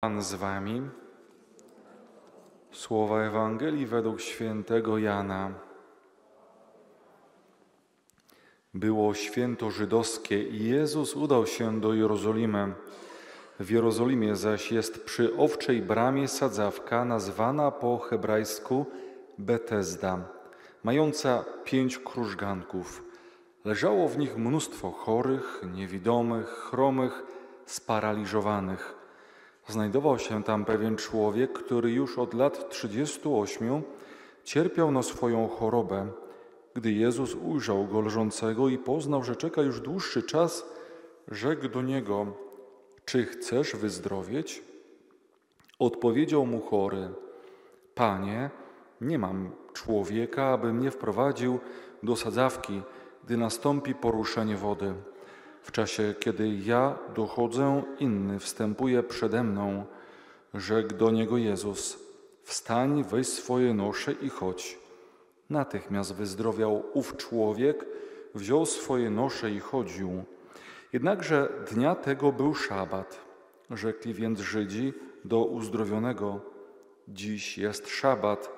Pan z wami. Słowa Ewangelii według świętego Jana. Było święto żydowskie i Jezus udał się do Jerozolimy. W Jerozolimie zaś jest przy owczej bramie sadzawka nazwana po hebrajsku Betesda, mająca pięć krużganków. Leżało w nich mnóstwo chorych, niewidomych, chromych, sparaliżowanych. Znajdował się tam pewien człowiek, który już od lat 38 cierpiał na swoją chorobę. Gdy Jezus ujrzał go leżącego i poznał, że czeka już dłuższy czas, rzekł do niego: Czy chcesz wyzdrowieć? Odpowiedział mu chory: Panie, nie mam człowieka, aby mnie wprowadził do sadzawki, gdy nastąpi poruszenie wody. W czasie, kiedy ja dochodzę, inny wstępuje przede mną. Rzekł do niego Jezus: Wstań, weź swoje nosze i chodź. Natychmiast wyzdrowiał ów człowiek, wziął swoje nosze i chodził. Jednakże dnia tego był szabat. Rzekli więc Żydzi do uzdrowionego: Dziś jest szabat,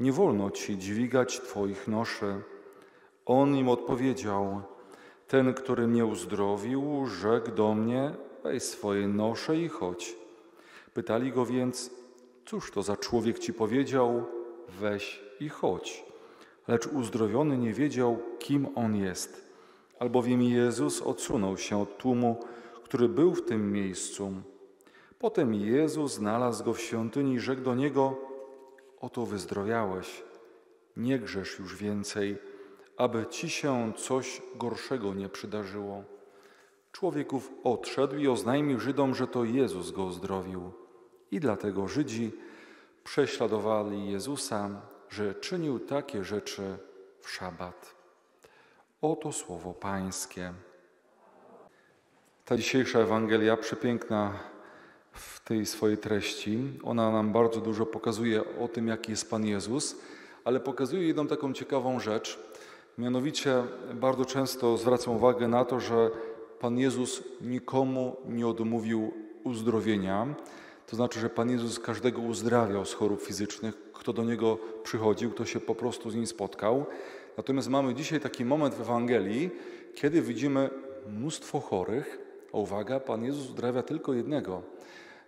nie wolno ci dźwigać twoich noszy. On im odpowiedział: ten, który mnie uzdrowił, rzekł do mnie: Weź swoje nosze i chodź. Pytali go więc: Cóż to za człowiek ci powiedział: Weź i chodź. Lecz uzdrowiony nie wiedział, kim on jest, albowiem Jezus odsunął się od tłumu, który był w tym miejscu. Potem Jezus znalazł go w świątyni i rzekł do niego: Oto wyzdrowiałeś, nie grzesz już więcej aby ci się coś gorszego nie przydarzyło. Człowieków odszedł i oznajmił Żydom, że to Jezus go uzdrowił. I dlatego Żydzi prześladowali Jezusa, że czynił takie rzeczy w szabat. Oto słowo Pańskie. Ta dzisiejsza Ewangelia, przepiękna w tej swojej treści, ona nam bardzo dużo pokazuje o tym, jaki jest Pan Jezus, ale pokazuje jedną taką ciekawą rzecz, Mianowicie bardzo często zwracam uwagę na to, że Pan Jezus nikomu nie odmówił uzdrowienia. To znaczy, że Pan Jezus każdego uzdrawiał z chorób fizycznych, kto do Niego przychodził, kto się po prostu z Nim spotkał. Natomiast mamy dzisiaj taki moment w Ewangelii, kiedy widzimy mnóstwo chorych, a uwaga, Pan Jezus uzdrawia tylko jednego.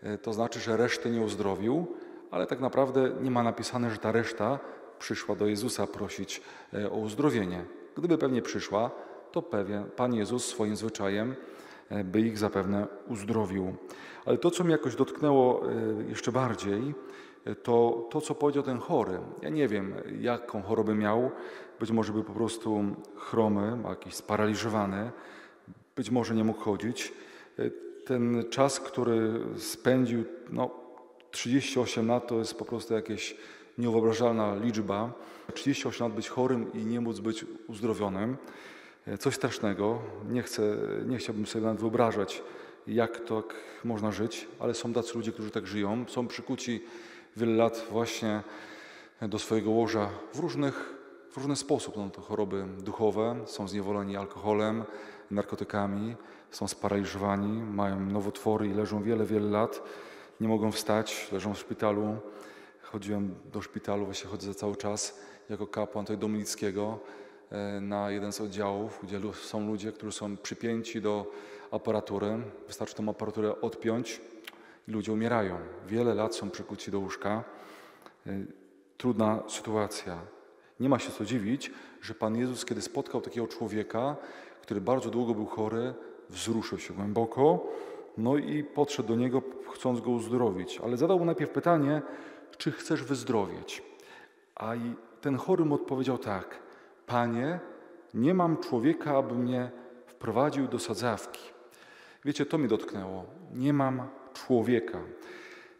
E, to znaczy, że reszty nie uzdrowił, ale tak naprawdę nie ma napisane, że ta reszta przyszła do Jezusa prosić e, o uzdrowienie. Gdyby pewnie przyszła, to pewien Pan Jezus swoim zwyczajem e, by ich zapewne uzdrowił. Ale to, co mnie jakoś dotknęło e, jeszcze bardziej, to to, co powiedział ten chory. Ja nie wiem, jaką chorobę miał. Być może był po prostu chromy, jakiś sparaliżowany. Być może nie mógł chodzić. Ten czas, który spędził, no 38 lat, to jest po prostu jakieś niewyobrażalna liczba. 38 lat być chorym i nie móc być uzdrowionym. E, coś strasznego. Nie, chcę, nie chciałbym sobie nawet wyobrażać, jak tak można żyć, ale są tacy ludzie, którzy tak żyją. Są przykuci wiele lat właśnie do swojego łoża w różnych w różny sposób. No to choroby duchowe, są zniewoleni alkoholem, narkotykami, są sparaliżowani, mają nowotwory i leżą wiele, wiele lat, nie mogą wstać, leżą w szpitalu, chodziłem do szpitalu, właśnie chodzę cały czas jako kapłan tutaj Dominickiego e, na jeden z oddziałów, gdzie są ludzie, którzy są przypięci do aparatury. Wystarczy tę aparaturę odpiąć i ludzie umierają. Wiele lat są przykuci do łóżka. E, trudna sytuacja. Nie ma się co dziwić, że Pan Jezus, kiedy spotkał takiego człowieka, który bardzo długo był chory, wzruszył się głęboko, no i podszedł do niego, chcąc go uzdrowić. Ale zadał mu najpierw pytanie, czy chcesz wyzdrowieć? A ten chory mu odpowiedział tak: Panie, nie mam człowieka, aby mnie wprowadził do sadzawki. Wiecie, to mnie dotknęło. Nie mam człowieka.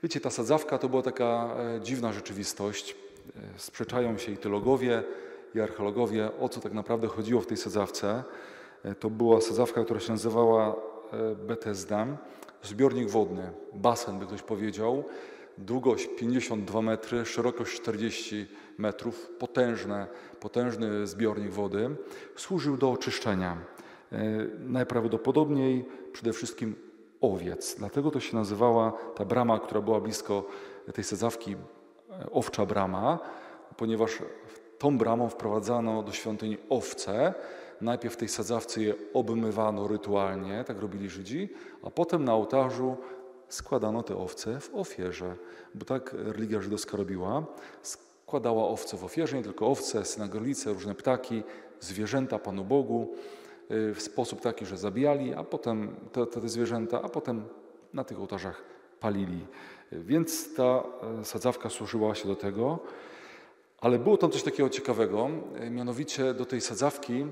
Wiecie, ta sadzawka to była taka e, dziwna rzeczywistość. E, sprzeczają się i teologowie, i archeologowie, o co tak naprawdę chodziło w tej sadzawce. E, to była sadzawka, która się nazywała Betesda, zbiornik wodny, basen, by ktoś powiedział, długość 52 metry, szerokość 40 metrów, potężne, potężny zbiornik wody, służył do oczyszczenia. E, najprawdopodobniej przede wszystkim owiec. Dlatego to się nazywała ta brama, która była blisko tej sadzawki, e, owcza brama, ponieważ tą bramą wprowadzano do świątyni owce. Najpierw w tej sadzawce je obmywano rytualnie, tak robili Żydzi, a potem na ołtarzu składano te owce w ofierze, bo tak religia żydowska robiła. Składała owce w ofierze, nie tylko owce, synagorlice, różne ptaki, zwierzęta Panu Bogu y, w sposób taki, że zabijali, a potem te, te zwierzęta, a potem na tych ołtarzach palili. Więc ta e, sadzawka służyła się do tego. Ale było tam coś takiego ciekawego, y, mianowicie do tej sadzawki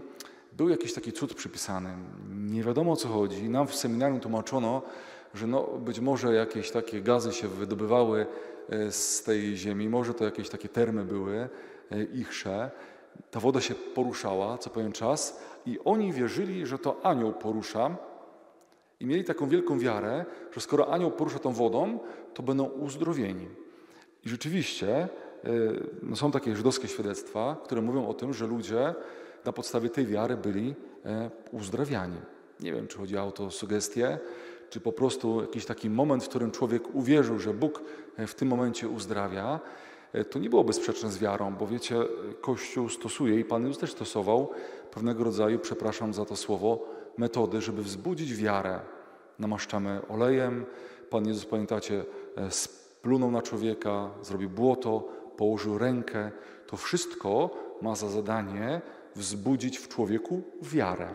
był jakiś taki cud przypisany. Nie wiadomo o co chodzi. Nam w seminarium tłumaczono, że no, być może jakieś takie gazy się wydobywały e, z tej ziemi, może to jakieś takie termy były e. Ta woda się poruszała co pewien czas i oni wierzyli, że to anioł porusza i mieli taką wielką wiarę, że skoro anioł porusza tą wodą, to będą uzdrowieni. I rzeczywiście e, no są takie żydowskie świadectwa, które mówią o tym, że ludzie na podstawie tej wiary byli uzdrawiani. Nie wiem, czy chodzi o autosugestię, czy po prostu jakiś taki moment, w którym człowiek uwierzył, że Bóg e, w tym momencie uzdrawia, e, to nie było bezsprzeczne z wiarą, bo wiecie, Kościół stosuje i Pan Jezus też stosował pewnego rodzaju, przepraszam za to słowo, metody, żeby wzbudzić wiarę. Namaszczamy olejem, Pan Jezus, pamiętacie, e, splunął na człowieka, zrobił błoto, położył rękę. To wszystko ma za zadanie wzbudzić w człowieku wiarę,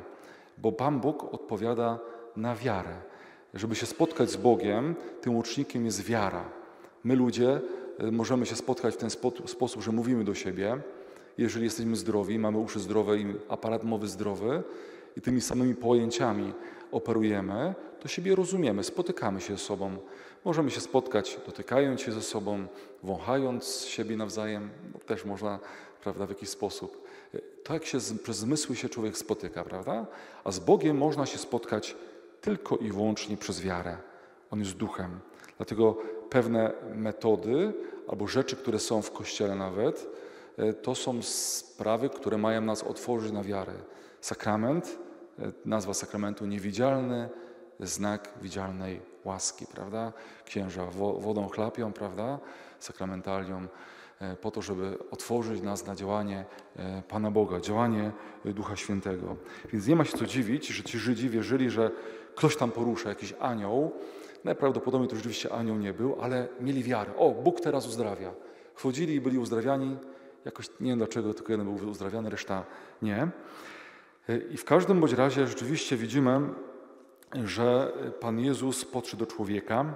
bo Pan Bóg odpowiada na wiarę. Żeby się spotkać z Bogiem, tym łącznikiem jest wiara. My ludzie e, możemy się spotkać w ten sposób, że mówimy do siebie. Jeżeli jesteśmy zdrowi, mamy uszy zdrowe i aparat mowy zdrowy i tymi samymi pojęciami operujemy, to siebie rozumiemy, spotykamy się ze sobą. Możemy się spotkać dotykając się ze sobą, wąchając siebie nawzajem, też można prawda, w jakiś sposób. E, to jak się przez zmysły się człowiek spotyka, prawda? A z Bogiem można się spotkać tylko i wyłącznie przez wiarę. On jest duchem. Dlatego pewne metody albo rzeczy, które są w kościele nawet, e, to są sprawy, które mają nas otworzyć na wiarę. Sakrament, e, nazwa sakramentu niewidzialny, znak widzialnej łaski, prawda? Księża wodą chlapią, prawda? Sakramentalium e, po to, żeby otworzyć nas na działanie Pana Boga, działanie Ducha Świętego. Więc nie ma się co dziwić, że ci Żydzi wierzyli, że ktoś tam porusza, jakiś anioł. Najprawdopodobniej to rzeczywiście anioł nie był, ale mieli wiarę. O, Bóg teraz uzdrawia. Wchodzili i byli uzdrawiani. Jakoś nie wiem dlaczego, tylko jeden był uzdrawiany, reszta nie. I w każdym bądź razie rzeczywiście widzimy, że Pan Jezus podszedł do człowieka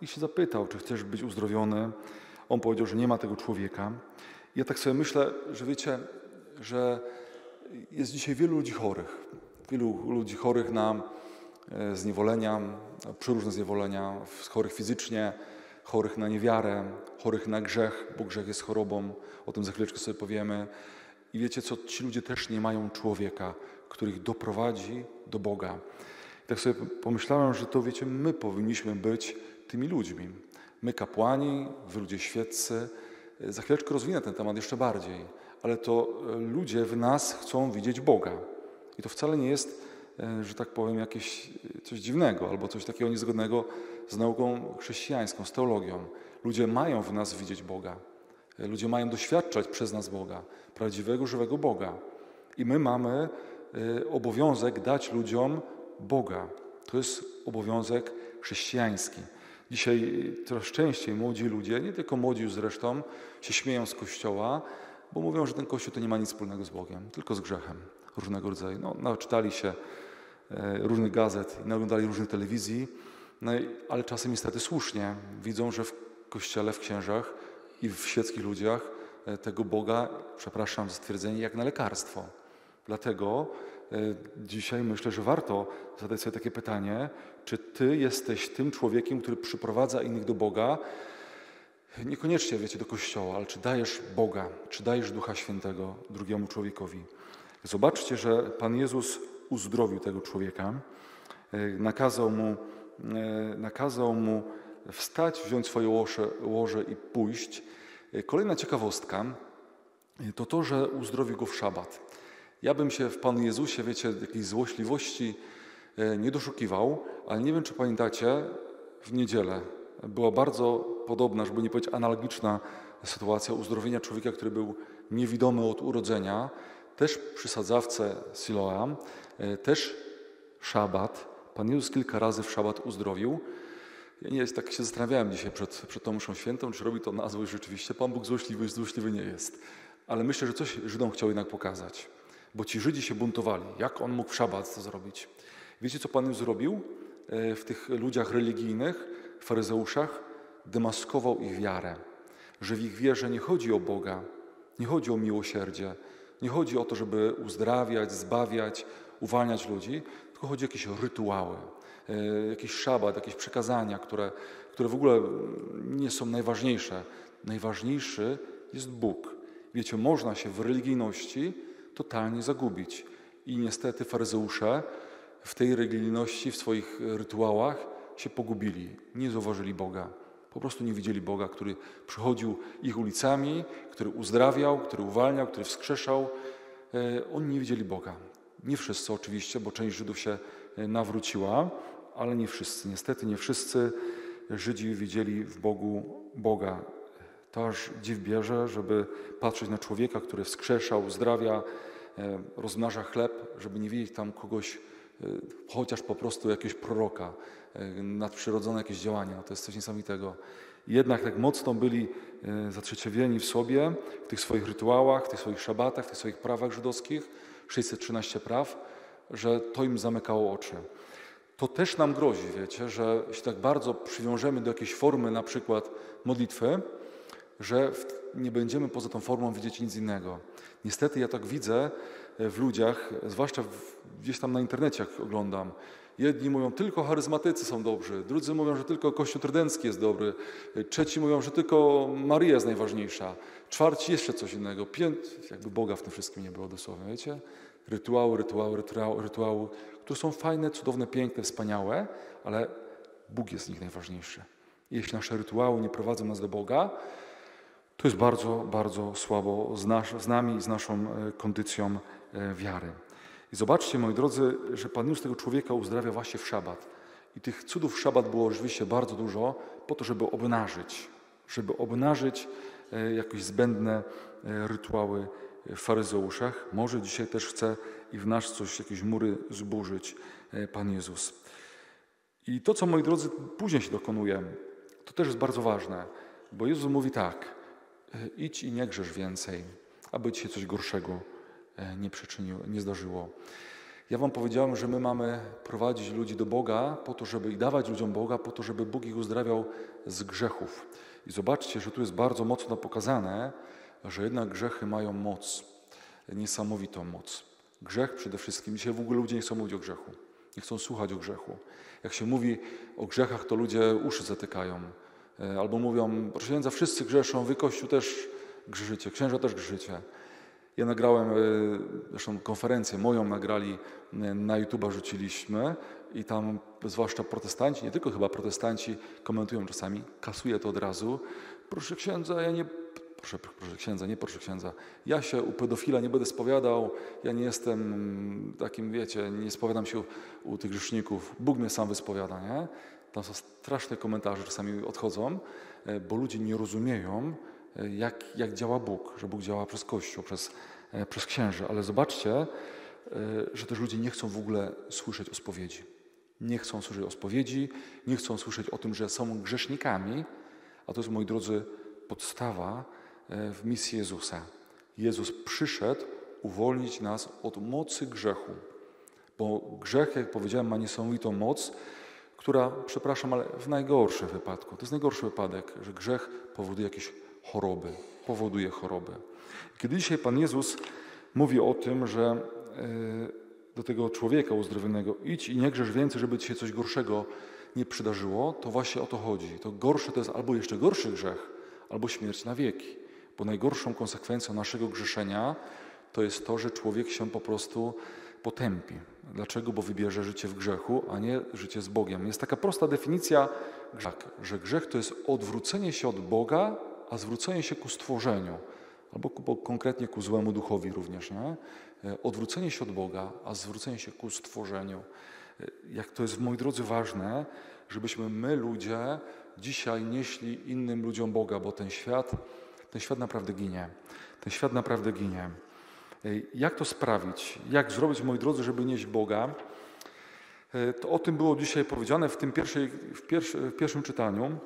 i się zapytał, czy chcesz być uzdrowiony. On powiedział, że nie ma tego człowieka. Ja tak sobie myślę, że wiecie, że jest dzisiaj wielu ludzi chorych. Wielu ludzi chorych na E, zniewolenia, przeróżne zniewolenia, chorych fizycznie, chorych na niewiarę, chorych na grzech, bo grzech jest chorobą, o tym za chwileczkę sobie powiemy. I wiecie co, ci ludzie też nie mają człowieka, który ich doprowadzi do Boga. I tak sobie pomyślałem, że to wiecie, my powinniśmy być tymi ludźmi. My kapłani, wy ludzie świeccy. E, za chwileczkę rozwinę ten temat jeszcze bardziej, ale to e, ludzie w nas chcą widzieć Boga. I to wcale nie jest E, że tak powiem, jakieś coś dziwnego albo coś takiego niezgodnego z nauką chrześcijańską, z teologią. Ludzie mają w nas widzieć Boga. Ludzie mają doświadczać przez nas Boga, prawdziwego, żywego Boga. I my mamy obowiązek dać ludziom Boga. To jest obowiązek chrześcijański. Dzisiaj coraz częściej młodzi ludzie, nie tylko młodzi już zresztą, się śmieją z Kościoła, bo mówią, że ten Kościół to nie ma nic wspólnego z Bogiem, tylko z grzechem różnego rodzaju. No, naczytali się e, różnych gazet i naglądali różnych telewizji, no, ale czasem niestety słusznie widzą, że w kościele, w księżach i w świeckich ludziach e, tego Boga, przepraszam za stwierdzenie, jak na lekarstwo. Dlatego e, dzisiaj myślę, że warto zadać sobie takie pytanie, czy ty jesteś tym człowiekiem, który przyprowadza innych do Boga, niekoniecznie, wiecie, do kościoła, ale czy dajesz Boga, czy dajesz Ducha Świętego drugiemu człowiekowi. Zobaczcie, że Pan Jezus uzdrowił tego człowieka, e, nakazał mu, e, nakazał mu wstać, wziąć swoje łoże, łoże i pójść. Kolejna ciekawostka to to, że uzdrowił go w szabat. Ja bym się w Panu Jezusie, wiecie, jakiejś złośliwości e, nie doszukiwał, ale nie wiem, czy pamiętacie, w niedzielę była bardzo podobna, żeby nie powiedzieć analogiczna sytuacja uzdrowienia człowieka, który był niewidomy od urodzenia, też przy sadzawce Siloam, e, też szabat. Pan Jezus kilka razy w szabat uzdrowił. Ja nie tak się zastanawiałem dzisiaj przed, przed tą świętą, czy robi to na złość rzeczywiście. Pan Bóg złośliwy, złośliwy nie jest. Ale myślę, że coś Żydom chciał jednak pokazać. Bo ci Żydzi się buntowali. Jak on mógł w szabat to zrobić? Wiecie, co Pan Jezus zrobił e, w tych ludziach religijnych, faryzeuszach? Demaskował ich wiarę. Że w ich wierze nie chodzi o Boga, nie chodzi o miłosierdzie, nie chodzi o to, żeby uzdrawiać, zbawiać, uwalniać ludzi, tylko chodzi o jakieś rytuały, e, jakiś szabat, jakieś przekazania, które, które w ogóle nie są najważniejsze. Najważniejszy jest Bóg. Wiecie, można się w religijności totalnie zagubić. I niestety faryzeusze w tej religijności, w swoich rytuałach się pogubili, nie zauważyli Boga. Po prostu nie widzieli Boga, który przychodził ich ulicami, który uzdrawiał, który uwalniał, który wskrzeszał. E, oni nie widzieli Boga. Nie wszyscy oczywiście, bo część Żydów się e, nawróciła, ale nie wszyscy. Niestety nie wszyscy Żydzi widzieli w Bogu Boga. To aż dziw bierze, żeby patrzeć na człowieka, który wskrzesza, uzdrawia, e, rozmnaża chleb, żeby nie widzieć tam kogoś, chociaż po prostu jakiegoś proroka, nadprzyrodzone jakieś działania. To jest coś niesamowitego. Jednak tak mocno byli zatrzeciewieni w sobie, w tych swoich rytuałach, w tych swoich szabatach, w tych swoich prawach żydowskich, 613 praw, że to im zamykało oczy. To też nam grozi, wiecie, że się tak bardzo przywiążemy do jakiejś formy, na przykład modlitwy, że nie będziemy poza tą formą widzieć nic innego. Niestety ja tak widzę e, w ludziach, zwłaszcza gdzieś tam na internecie, jak oglądam. Jedni mówią, tylko charyzmatycy są dobrzy, drudzy mówią, że tylko Kościół Trydencki jest dobry, trzeci mówią, że tylko Maria jest najważniejsza, czwarci jeszcze coś innego. Pięt, jakby Boga w tym wszystkim nie było dosłownie, wiecie? Rytuały, rytuały, rytuały, rytuały, które są fajne, cudowne, piękne, wspaniałe, ale Bóg jest z nich najważniejszy. Jeśli nasze rytuały nie prowadzą nas do Boga, to jest bardzo, bardzo słabo z, nas, z nami i z naszą e, kondycją e, wiary. I zobaczcie, moi drodzy, że Pan Jezus tego człowieka uzdrawia właśnie w szabat. I tych cudów w szabat było oczywiście bardzo dużo, po to, żeby obnażyć, żeby obnażyć e, jakieś zbędne rytuały w faryzeuszach. Może dzisiaj też chce i w nas coś, jakieś mury zburzyć Pan Jezus. I to, co moi drodzy później się dokonuje, to też jest bardzo ważne, bo Jezus mówi tak: idź i nie grzesz więcej, aby ci się coś gorszego e, nie przyczyniło, nie zdarzyło. Ja wam powiedziałem, że my mamy prowadzić ludzi do Boga po to, żeby i dawać ludziom Boga, po to, żeby Bóg ich uzdrawiał z grzechów. I zobaczcie, że tu jest bardzo mocno pokazane, że jednak grzechy mają moc, niesamowitą moc. Grzech przede wszystkim, dzisiaj w ogóle ludzie nie chcą mówić o grzechu, nie chcą słuchać o grzechu. Jak się mówi o grzechach, to ludzie uszy zatykają. E, albo mówią, proszę księdza, wszyscy grzeszą, wy Kościół też grzeszycie, księża też grzeszycie. Ja nagrałem, e, zresztą konferencję moją nagrali, e, na YouTube'a rzuciliśmy i tam zwłaszcza protestanci, nie tylko chyba protestanci komentują czasami, kasuje to od razu. Proszę księdza, ja nie, proszę, proszę księdza, nie proszę księdza, ja się u pedofila nie będę spowiadał, ja nie jestem takim, wiecie, nie spowiadam się u, u tych grzeszników, Bóg mnie sam wyspowiada, nie? Tam są straszne komentarze, czasami odchodzą, e, bo ludzie nie rozumieją, e, jak, jak działa Bóg, że Bóg działa przez Kościół, przez, e, przez księży. Ale zobaczcie, że też ludzie nie chcą w ogóle słyszeć o spowiedzi. Nie chcą słyszeć o spowiedzi, nie chcą słyszeć o tym, że są grzesznikami, a to jest, moi drodzy, podstawa w misji Jezusa. Jezus przyszedł uwolnić nas od mocy grzechu, bo grzech, jak powiedziałem, ma niesamowitą moc, która, przepraszam, ale w najgorszym wypadku, to jest najgorszy wypadek, że grzech powoduje jakieś choroby, powoduje choroby. Kiedy dzisiaj Pan Jezus mówi o tym, że e, do tego człowieka uzdrowionego idź i nie grzesz więcej, żeby ci się coś gorszego nie przydarzyło, to właśnie o to chodzi. To gorsze to jest albo jeszcze gorszy grzech, albo śmierć na wieki. Bo najgorszą konsekwencją naszego grzeszenia to jest to, że człowiek się po prostu potępi. Dlaczego? Bo wybierze życie w grzechu, a nie życie z Bogiem. Jest taka prosta definicja, że grzech to jest odwrócenie się od Boga, a zwrócenie się ku stworzeniu, albo ku, konkretnie ku złemu duchowi również. Nie? E, odwrócenie się od Boga, a zwrócenie się ku stworzeniu. Jak to jest, moi drodzy, ważne, żebyśmy my, ludzie, dzisiaj nieśli innym ludziom Boga, bo ten świat, ten świat naprawdę ginie. Ten świat naprawdę ginie. Jak to sprawić? Jak zrobić, moi drodzy, żeby nieść Boga? To o tym było dzisiaj powiedziane w tym pierwszej, w, pierwszy, w pierwszym czytaniu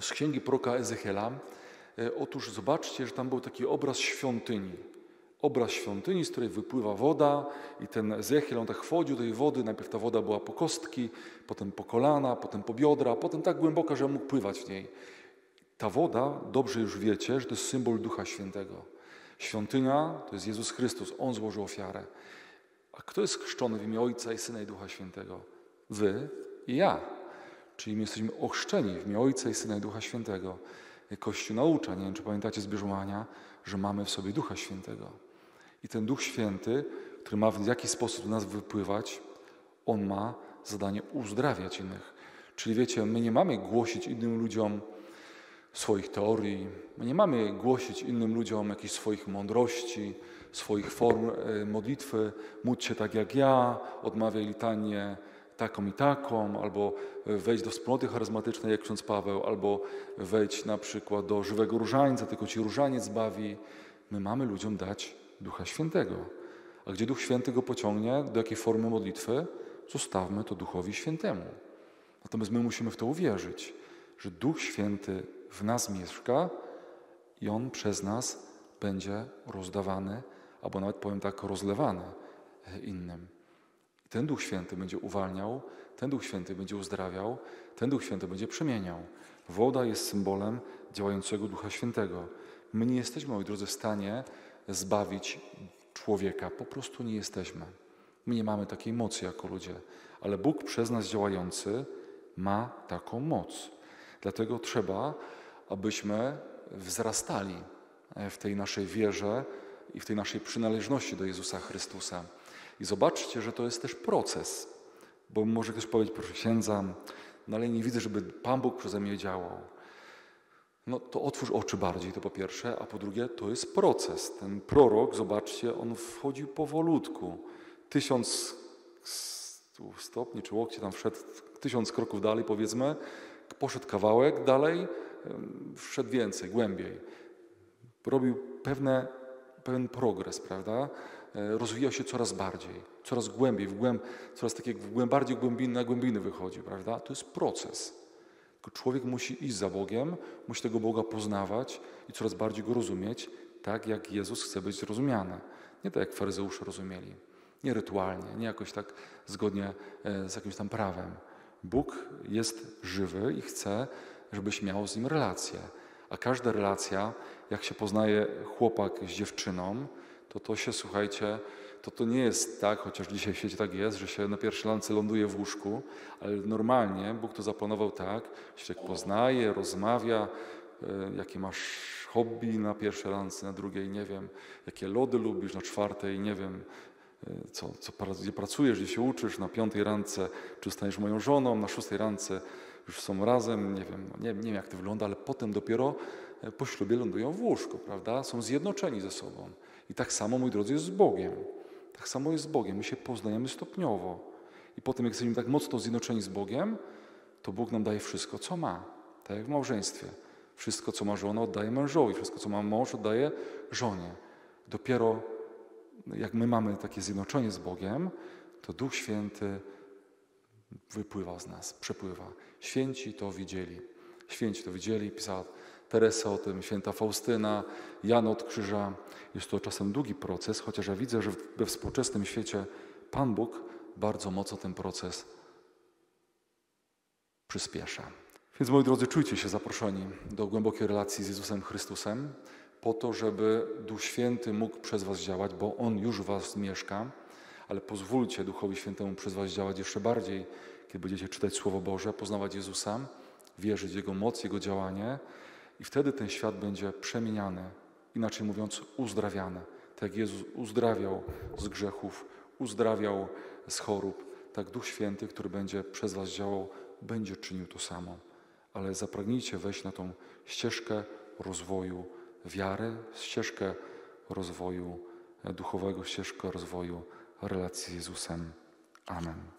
z księgi proroka Ezechiela. Otóż zobaczcie, że tam był taki obraz świątyni obraz świątyni, z której wypływa woda i ten Ezechiel, on tak wchodził do tej wody, najpierw ta woda była po kostki, potem po kolana, potem po biodra, potem tak głęboka, że mógł pływać w niej. Ta woda, dobrze już wiecie, że to jest symbol Ducha Świętego. Świątynia to jest Jezus Chrystus, On złożył ofiarę. A kto jest chrzczony w imię Ojca i Syna i Ducha Świętego? Wy i ja. Czyli my jesteśmy ochrzczeni w imię Ojca i Syna i Ducha Świętego. Kościół naucza, nie wiem czy pamiętacie z bierzmowania, że mamy w sobie Ducha Świętego. I ten Duch Święty, który ma w jakiś sposób do nas wypływać, on ma zadanie uzdrawiać innych. Czyli wiecie, my nie mamy głosić innym ludziom swoich teorii, my nie mamy głosić innym ludziom jakichś swoich mądrości, swoich form e, modlitwy, módl się tak jak ja, odmawiaj litanię taką i taką, albo wejdź do wspólnoty charyzmatycznej jak ksiądz Paweł, albo wejdź na przykład do żywego różańca, tylko ci różaniec bawi. My mamy ludziom dać Ducha Świętego. A gdzie Duch Święty go pociągnie, do jakiej formy modlitwy, zostawmy to Duchowi Świętemu. Natomiast my musimy w to uwierzyć, że Duch Święty w nas mieszka i On przez nas będzie rozdawany, albo nawet powiem tak, rozlewany innym. I ten Duch Święty będzie uwalniał, ten Duch Święty będzie uzdrawiał, ten Duch Święty będzie przemieniał. Woda jest symbolem działającego Ducha Świętego. My nie jesteśmy, moi drodzy, w stanie zbawić człowieka. Po prostu nie jesteśmy. My nie mamy takiej mocy jako ludzie, ale Bóg przez nas działający ma taką moc. Dlatego trzeba, abyśmy wzrastali w tej naszej wierze i w tej naszej przynależności do Jezusa Chrystusa. I zobaczcie, że to jest też proces, bo może ktoś powiedzieć, proszę księdza, no ale nie widzę, żeby Pan Bóg przeze mnie działał no to otwórz oczy bardziej, to po pierwsze, a po drugie, to jest proces. Ten prorok, zobaczcie, on wchodził powolutku. Tysiąc stopni czy łokcie tam wszedł, tysiąc kroków dalej powiedzmy, poszedł kawałek dalej, wszedł więcej, głębiej. Robił pewne, pewien progres, prawda? E, rozwijał się coraz bardziej, coraz głębiej, w głęb, coraz tak jak w bardziej głębiny, na głębiny wychodził, prawda? To jest proces. Tylko człowiek musi iść za Bogiem, musi tego Boga poznawać i coraz bardziej Go rozumieć, tak jak Jezus chce być rozumiany. Nie tak jak faryzeusze rozumieli. Nie rytualnie, nie jakoś tak zgodnie e, z jakimś tam prawem. Bóg jest żywy i chce, żebyś miał z Nim relację. A każda relacja, jak się poznaje chłopak z dziewczyną, to to się, słuchajcie, to to nie jest tak, chociaż dzisiaj w świecie tak jest, że się na pierwszej lance ląduje w łóżku, ale normalnie Bóg to zaplanował tak, że się poznaje, rozmawia, e, jakie masz hobby na pierwszej lance, na drugiej nie wiem, jakie lody lubisz, na czwartej nie wiem, co, co, gdzie pracujesz, gdzie się uczysz, na piątej rance, czy staniesz moją żoną, na szóstej rance już są razem, nie wiem, nie, nie wiem jak to wygląda, ale potem dopiero e, po ślubie lądują w łóżku, prawda? Są zjednoczeni ze sobą. I tak samo, mój drodzy, jest z Bogiem. Tak samo jest z Bogiem. My się poznajemy stopniowo. I potem, jak jesteśmy tak mocno zjednoczeni z Bogiem, to Bóg nam daje wszystko, co ma. Tak jak w małżeństwie. Wszystko, co ma żona, oddaje mężowi. Wszystko, co ma mąż, oddaje żonie. Dopiero jak my mamy takie zjednoczenie z Bogiem, to Duch Święty wypływa z nas, przepływa. Święci to widzieli. Święci to widzieli, pisała Teresa o tym, święta Faustyna, Jan od Krzyża. Jest to czasem długi proces, chociaż ja widzę, że we współczesnym świecie Pan Bóg bardzo mocno ten proces przyspiesza. Więc moi drodzy, czujcie się zaproszeni do głębokiej relacji z Jezusem Chrystusem, po to, żeby Duch Święty mógł przez Was działać, bo On już Was mieszka, ale pozwólcie Duchowi Świętemu przez Was działać jeszcze bardziej, kiedy będziecie czytać Słowo Boże, poznawać Jezusa, wierzyć w Jego moc, Jego działanie, i wtedy ten świat będzie przemieniany, inaczej mówiąc, uzdrawiany. Tak jak Jezus uzdrawiał z grzechów, uzdrawiał z chorób, tak Duch Święty, który będzie przez Was działał, będzie czynił to samo. Ale zapragnijcie wejść na tą ścieżkę rozwoju wiary, ścieżkę rozwoju duchowego, ścieżkę rozwoju relacji z Jezusem. Amen.